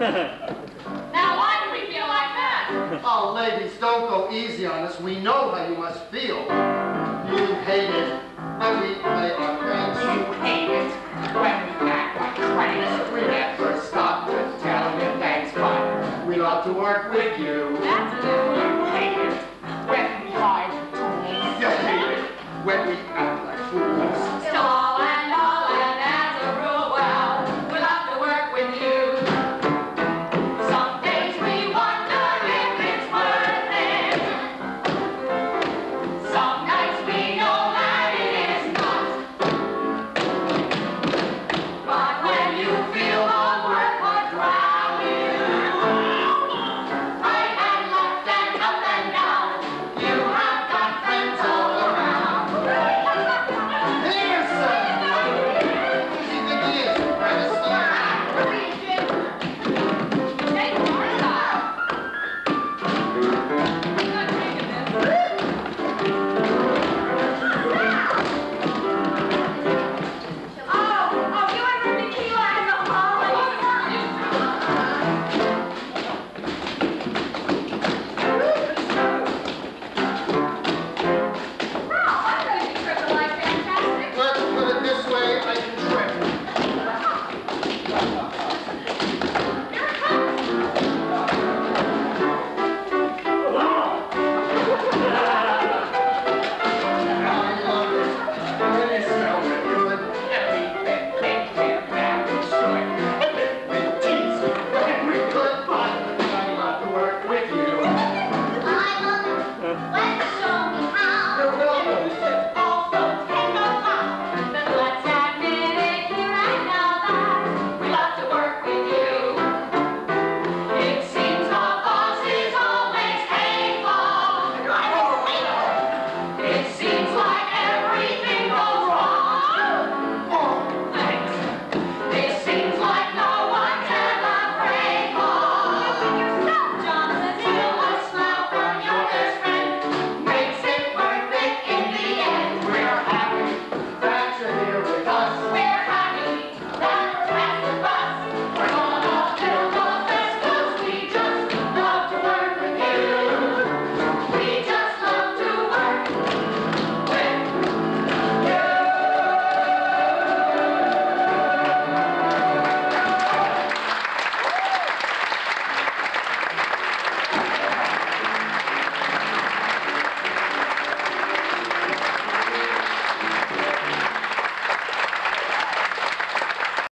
now, why do we feel like that? Oh, ladies, don't go easy on us. We know how you must feel. You hate it.